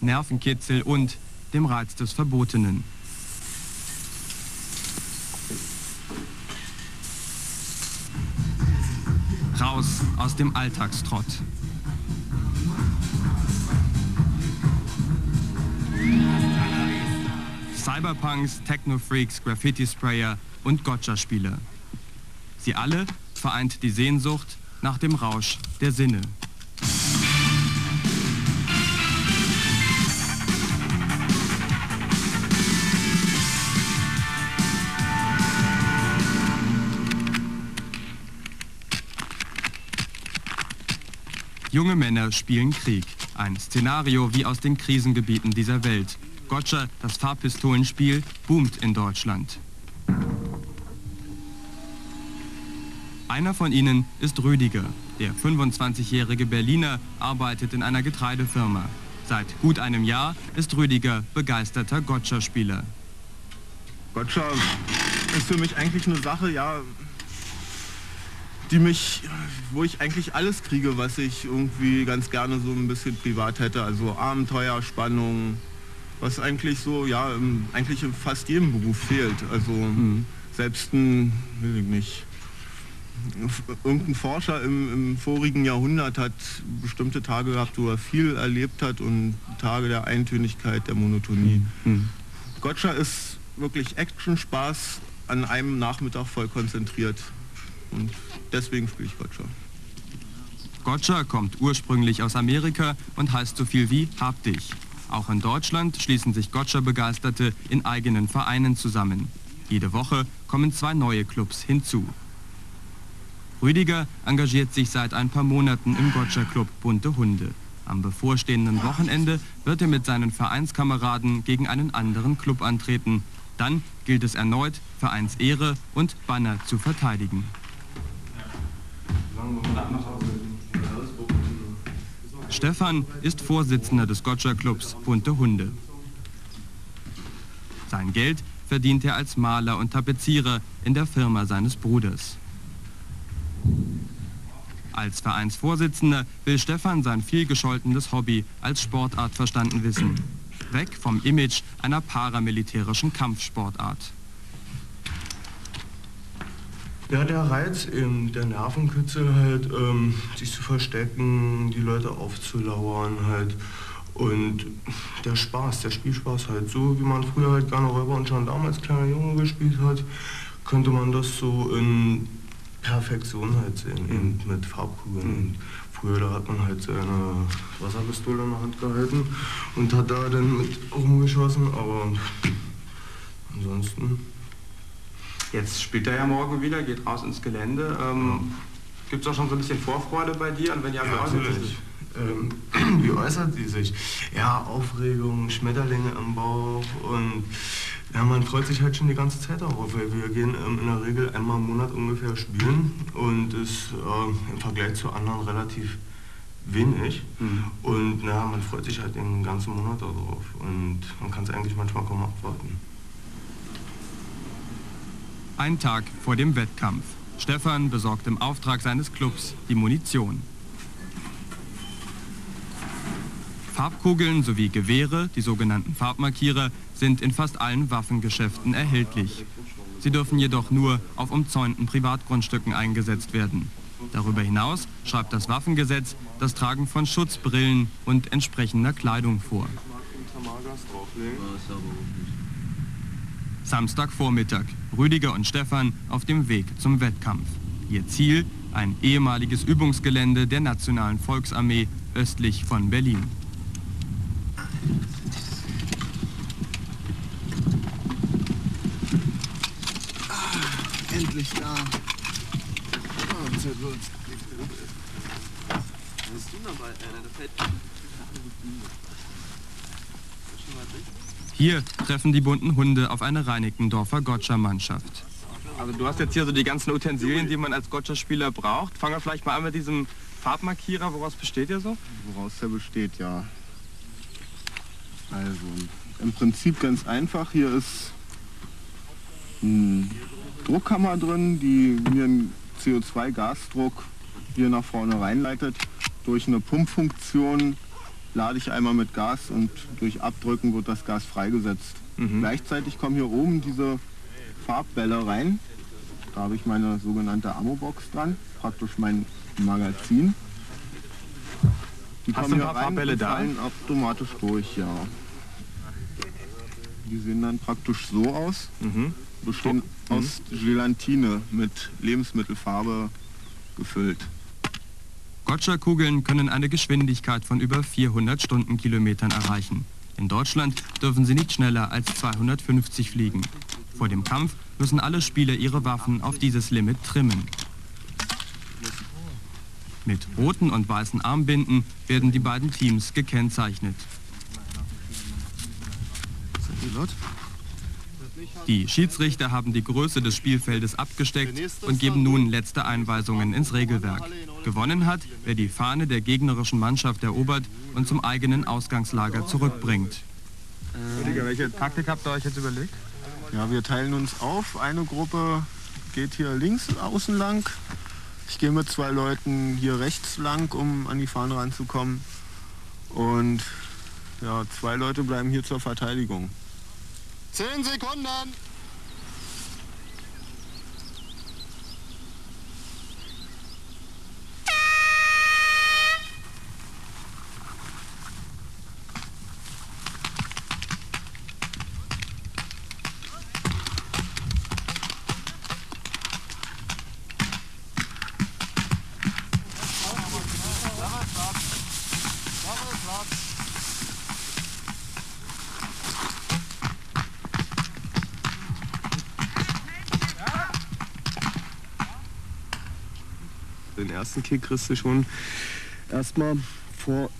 Nervenkitzel und dem Reiz des Verbotenen. Raus aus dem Alltagstrott. Cyberpunks, Techno-Freaks, Graffiti-Sprayer und Gotcha-Spieler. Sie alle vereint die Sehnsucht nach dem Rausch der Sinne. Junge Männer spielen Krieg. Ein Szenario wie aus den Krisengebieten dieser Welt. Gotcha, das Farbpistolenspiel, boomt in Deutschland. Einer von ihnen ist Rüdiger. Der 25-jährige Berliner arbeitet in einer Getreidefirma. Seit gut einem Jahr ist Rüdiger begeisterter Gotcha-Spieler. Gotcha ist für mich eigentlich eine Sache, ja, die mich, wo ich eigentlich alles kriege, was ich irgendwie ganz gerne so ein bisschen privat hätte. Also Abenteuer, Spannung, was eigentlich so, ja, eigentlich in fast jedem Beruf fehlt. Also mhm. selbst ein, will ich nicht, irgendein Forscher im, im, vorigen Jahrhundert hat bestimmte Tage gehabt, wo er viel erlebt hat und Tage der Eintönigkeit, der Monotonie. Mhm. Gotcha ist wirklich Action-Spaß an einem Nachmittag voll konzentriert. Und deswegen spiele ich Gotcha. Gotcha kommt ursprünglich aus Amerika und heißt so viel wie Hab dich. Auch in Deutschland schließen sich Gotcha-Begeisterte in eigenen Vereinen zusammen. Jede Woche kommen zwei neue Clubs hinzu. Rüdiger engagiert sich seit ein paar Monaten im Gotcha-Club Bunte Hunde. Am bevorstehenden Wochenende wird er mit seinen Vereinskameraden gegen einen anderen Club antreten. Dann gilt es erneut, Vereinsehre und Banner zu verteidigen. Stefan ist Vorsitzender des Gotcha-Clubs Bunte Hunde. Sein Geld verdient er als Maler und Tapezierer in der Firma seines Bruders. Als Vereinsvorsitzender will Stefan sein vielgescholtenes Hobby als Sportart verstanden wissen. Weg vom Image einer paramilitärischen Kampfsportart. Ja, der Reiz, eben der Nervenkitzel halt, ähm, sich zu verstecken, die Leute aufzulauern halt. Und der Spaß, der Spielspaß halt, so wie man früher halt gerne Räuber und Gendarm als kleiner Junge gespielt hat, könnte man das so in Perfektion halt sehen, mhm. eben mit Farbkugeln. Mhm. Früher da hat man halt seine Wasserpistole in der Hand gehalten und hat da dann mit rumgeschossen, aber ansonsten. Jetzt spielt er ja morgen wieder, geht raus ins Gelände. Ähm. Gibt es auch schon so ein bisschen Vorfreude bei dir? Und wenn ja, ja natürlich. Ähm, wie äußert sie sich? Ja, Aufregung, Schmetterlinge im Bauch und ja, man freut sich halt schon die ganze Zeit darauf, weil wir gehen ähm, in der Regel einmal im Monat ungefähr spielen und ist äh, im Vergleich zu anderen relativ wenig. Mhm. Und na, man freut sich halt den ganzen Monat darauf und man kann es eigentlich manchmal kaum abwarten. Ein Tag vor dem Wettkampf. Stefan besorgt im Auftrag seines Clubs die Munition. Farbkugeln sowie Gewehre, die sogenannten Farbmarkierer, sind in fast allen Waffengeschäften erhältlich. Sie dürfen jedoch nur auf umzäunten Privatgrundstücken eingesetzt werden. Darüber hinaus schreibt das Waffengesetz das Tragen von Schutzbrillen und entsprechender Kleidung vor. Samstagvormittag. Rüdiger und Stefan auf dem Weg zum Wettkampf. Ihr Ziel ein ehemaliges Übungsgelände der Nationalen Volksarmee östlich von Berlin. Ah, endlich da. Oh, sehr gut. Was ist denn dabei? Äh, da fällt hier treffen die bunten Hunde auf eine Reinickendorfer Gotcha-Mannschaft. Also du hast jetzt hier so die ganzen Utensilien, die man als Gotcha-Spieler braucht. Fangen wir vielleicht mal an mit diesem Farbmarkierer. Woraus besteht der so? Woraus der besteht, ja. Also, im Prinzip ganz einfach. Hier ist ein Druckkammer drin, die mir einen CO2-Gasdruck hier nach vorne reinleitet. Durch eine Pumpfunktion lade ich einmal mit Gas und durch Abdrücken wird das Gas freigesetzt. Mhm. Gleichzeitig kommen hier oben diese Farbbälle rein. Da habe ich meine sogenannte Ammo-Box dran, praktisch mein Magazin. Die Hast kommen hier rein Farbbälle und da? fallen automatisch durch, ja. Die sehen dann praktisch so aus, Mhm. bestehen aus Gelatine mit Lebensmittelfarbe gefüllt. Gotcha-Kugeln können eine Geschwindigkeit von über 400 Stundenkilometern erreichen. In Deutschland dürfen sie nicht schneller als 250 fliegen. Vor dem Kampf müssen alle Spieler ihre Waffen auf dieses Limit trimmen. Mit roten und weißen Armbinden werden die beiden Teams gekennzeichnet. Die Schiedsrichter haben die Größe des Spielfeldes abgesteckt und geben nun letzte Einweisungen ins Regelwerk. Gewonnen hat, wer die Fahne der gegnerischen Mannschaft erobert und zum eigenen Ausgangslager zurückbringt. Welche Taktik habt ihr euch jetzt überlegt? Ja, wir teilen uns auf. Eine Gruppe geht hier links außen lang. Ich gehe mit zwei Leuten hier rechts lang, um an die Fahne ranzukommen. Und ja, zwei Leute bleiben hier zur Verteidigung. Zehn Sekunden. Den ersten Kick kriegst du schon erstmal vor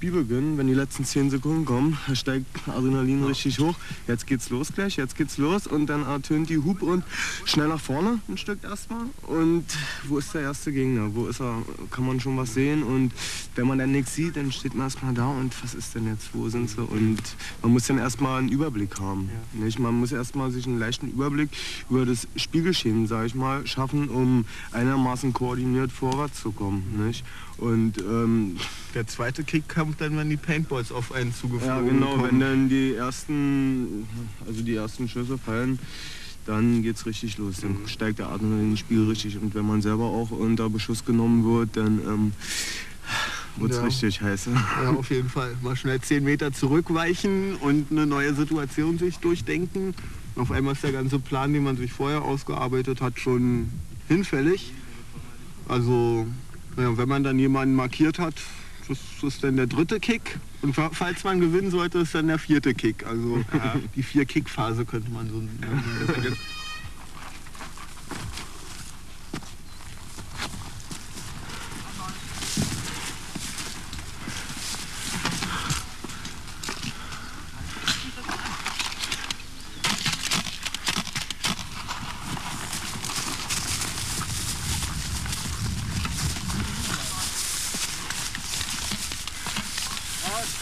Spielbeginn, wenn die letzten 10 Sekunden kommen, steigt Adrenalin richtig hoch. Jetzt geht's los gleich, jetzt geht's los und dann ertönt die Hub und schnell nach vorne ein Stück erstmal. Und wo ist der erste Gegner? Wo ist er? Kann man schon was sehen? Und wenn man dann nichts sieht, dann steht man erstmal da und was ist denn jetzt? Wo sind sie? Und man muss dann erstmal einen Überblick haben. Nicht? Man muss erstmal sich einen leichten Überblick über das Spielgeschehen, sage ich mal, schaffen, um einigermaßen koordiniert vorwärts zu kommen. Nicht? Und ähm, Der zweite Kick kommt dann, wenn die Paintballs auf einen zugeflogen ja, genau, wenn kommen. dann die ersten, also die ersten Schüsse fallen, dann geht's richtig los. Dann steigt der Adrenalin ins Spiel richtig. Und wenn man selber auch unter Beschuss genommen wird, dann ähm, wird's Ja. richtig heiß. Ja, auf jeden Fall. Mal schnell 10 Meter zurückweichen und eine neue Situation sich durchdenken. Auf einmal ist der ganze Plan, den man sich vorher ausgearbeitet hat, schon hinfällig. Also, ja, wenn man dann jemanden markiert hat, das ist dann der dritte Kick. Und fa- falls man gewinnen sollte, ist dann der vierte Kick. Also die Vier-Kick-Phase könnte man so nennen. Oh, Alter,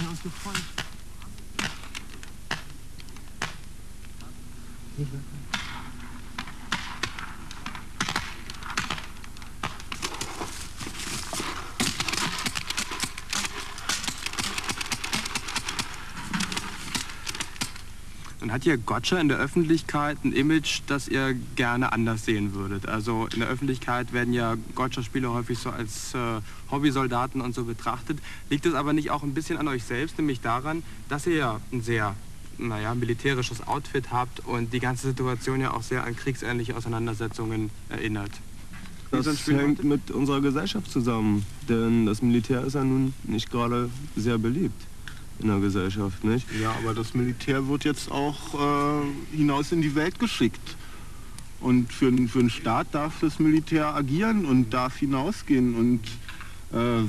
der uns gefreut. Nicht mehr. Und hat hier Gotcha in der Öffentlichkeit ein Image, das ihr gerne anders sehen würdet? Also in der Öffentlichkeit werden ja Gotcha-Spieler häufig so als äh, Hobbysoldaten und so betrachtet. Liegt es aber nicht auch ein bisschen an euch selbst, nämlich daran, dass ihr ja ein sehr naja, militärisches Outfit habt und die ganze Situation ja auch sehr an kriegsähnliche Auseinandersetzungen erinnert? Das hängt mit unserer Gesellschaft zusammen. Denn das Militär ist ja nun nicht gerade sehr beliebt in der Gesellschaft, nicht? Ja, aber das Militär wird jetzt auch äh, hinaus in die Welt geschickt. Und für, einen- für einen Staat darf das Militär agieren und darf hinausgehen. Und äh,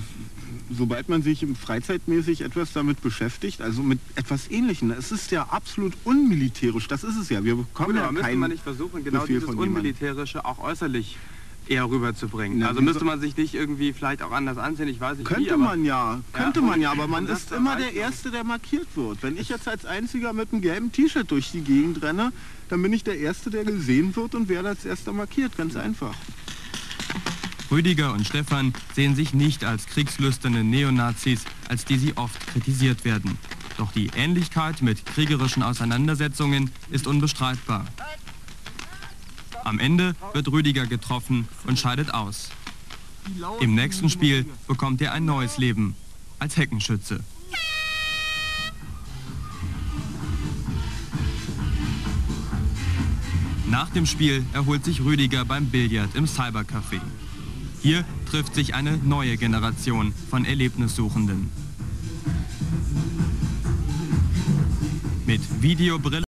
sobald man sich im freizeitmäßig etwas damit beschäftigt, also mit etwas Ähnlichem, es ist ja absolut unmilitärisch, das ist es ja. Wir bekommen Genau, ja müsste keinen man nicht versuchen, genau Befehl dieses. Unmilitärische auch äußerlich eher rüberzubringen. Na, also wie müsste man sich nicht irgendwie vielleicht auch anders ansehen, ich weiß nicht wie, Könnte aber man ja, könnte Ja, man ja, aber man ist immer der. Erste, der markiert wird. Wenn ich jetzt als Einziger mit einem gelben T-Shirt durch die Gegend renne, dann bin ich der Erste, der gesehen wird und werde als Erster markiert. Ganz einfach. Rüdiger und Stefan sehen sich nicht als kriegslüsterne Neonazis, als die sie oft kritisiert werden. Doch die Ähnlichkeit mit kriegerischen Auseinandersetzungen ist unbestreitbar. Am Ende wird Rüdiger getroffen und scheidet aus. Im nächsten Spiel bekommt er ein neues Leben als Heckenschütze. Nach dem Spiel erholt sich Rüdiger beim Billard im Cybercafé. Hier trifft sich eine neue Generation von Erlebnissuchenden. Mit Videobrille